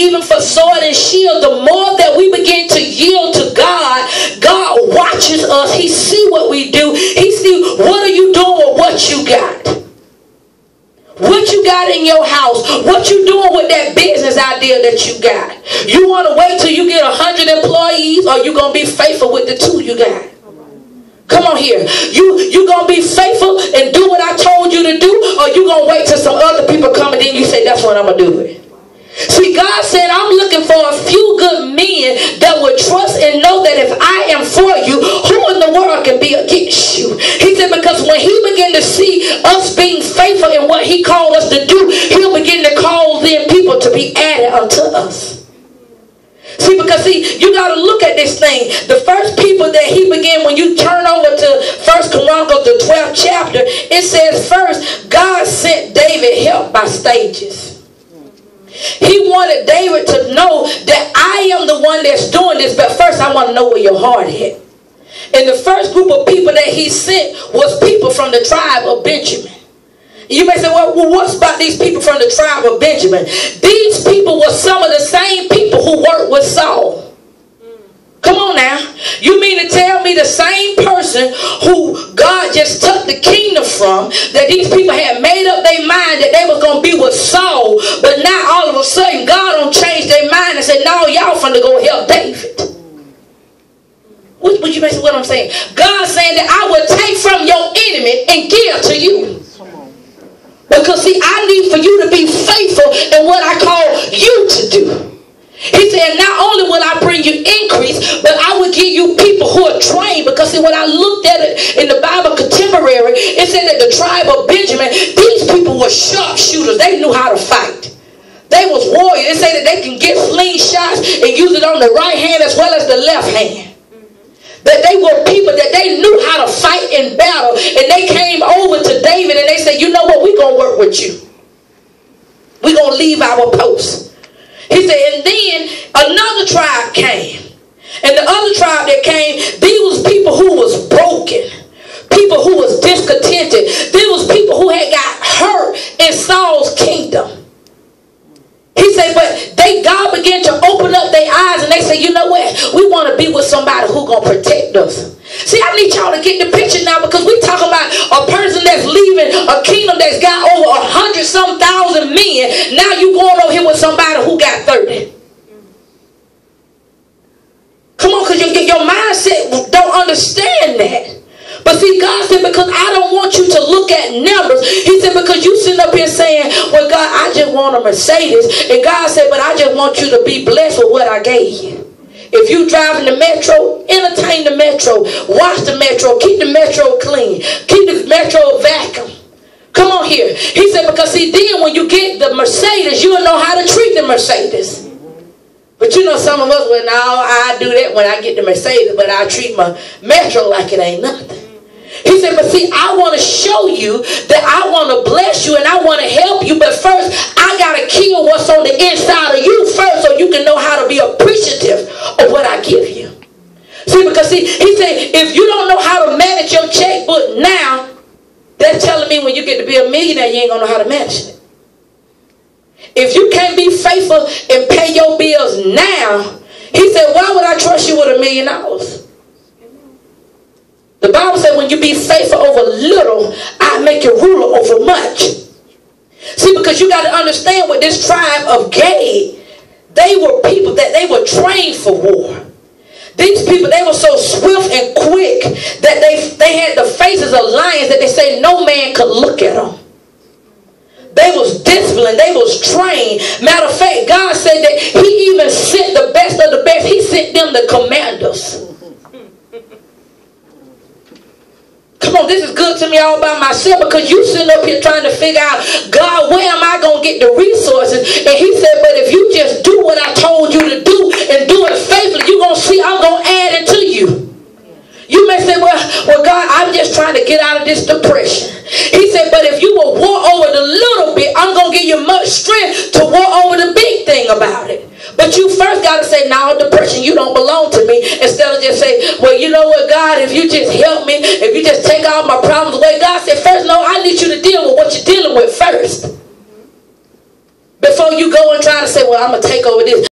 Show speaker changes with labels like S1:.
S1: even for sword and shield, the more that we begin to yield to God, God watches us. He see what we do. He see what are you doing with what you got. What you got in your house? What you doing with that business idea that you got? You want to wait till you get a hundred employees, or you gonna be faithful with the two you got? Come on here. You you gonna be faithful and do what I told you to do, or you gonna wait till some other people come and then you say that's what I'm gonna do it. God said, I'm looking for a few good men that would trust and know that if I am for you, who in the world can be against you? He said, because when he began to see us being faithful in what he called us to do, he'll begin to call them people to be added unto us. See, because see, you got to look at this thing. The first people that he began, when you turn over to First Chronicles, the 12th chapter, it says first, God sent David help by stages. He wanted David to know that I am the one that's doing this, but first I want to know where your heart is. And the first group of people that he sent was people from the tribe of Benjamin. You may say, well, what's about these people from the tribe of Benjamin? These people were some of the same people who worked with Saul. Come on now. You mean to tell me the same person who God just took the kingdom from, that these people had made up their mind that they was going to be with Saul, but now all of a sudden God don't change their mind and say, no, y'all finna go help David. What, you say what I'm saying? God saying that I will take from your enemy and give to you. Because see, I need for you to be faithful in what I call you to do. He said, not only will I bring you increase, but I will give you people who are trained. Because see, when I looked at it in the Bible contemporary, it said that the tribe of Benjamin, these people were sharpshooters. They knew how to fight. They was warriors. They say that they can get slingshots and use it on the right hand as well as the left hand. That they were people that they knew how to fight in battle. And they came over to David and they said, you know what, we're going to work with you. We're going to leave our posts. He said, and then another tribe came. And the other tribe that came, these was people who was broken. People who was discontented. There was people who had got hurt in Saul's kingdom. He said, but they God began to open up their eyes and they said, you know what? We want to be with somebody who us. See, I need y'all to get the picture now because we talk about a person that's leaving a kingdom that's got over a hundred some thousand men. Now you going over here with somebody who got 30. Come on, because your, your mindset don't understand that. But see, God said, because I don't want you to look at numbers. He said, because you sitting up here saying, well, God, I just want a Mercedes. And God said, but I just want you to be blessed with what I gave you. If you drive in the metro, entertain the metro. Watch the metro. Keep the metro clean. Keep the metro vacuum. Come on here. He said, because see, then when you get the Mercedes, you'll know how to treat the Mercedes. But you know, some of us, well, now I do that when I get the Mercedes, but I treat my Metro like it ain't nothing. He said, but see, I want to show you that I want to bless you and I want to help you. But first, got to kill what's on the inside of you first so you can know how to be appreciative of what I give you. See, because see, he said, if you don't know how to manage your checkbook now, that's telling me when you get to be a millionaire, you ain't going to know how to manage it. If you can't be faithful and pay your bills now, he said, why would I trust you with a million dollars? The Bible said, when you be faithful over little, I make you ruler. You got to understand with this tribe of Gad, they were people that they were trained for war. These people, they were so swift and quick that they, they had the faces of lions that they say no man could look at them. They was disciplined. They was trained. Matter of fact, God said that he even sent the best of the best. He sent them the commanders. Come on, this is good to me all by myself because you sitting up here trying to figure out, God, where am I going to get the resources? And he said, but if you just do what I told you to do and do it faithfully, you're going to see I'm going to add it to you. You may say, well, well, God, I'm just trying to get out of this depression. He said, but if you will war over the little bit, I'm going to give you much strength to war over the big thing about it. But you first got to say, now depression, you don't belong to well, you know what, God, if you just help me, if you just take all my problems away. God said, first, no, I need you to deal with what you're dealing with first. Before you go and try to say, well, I'm going to take over this.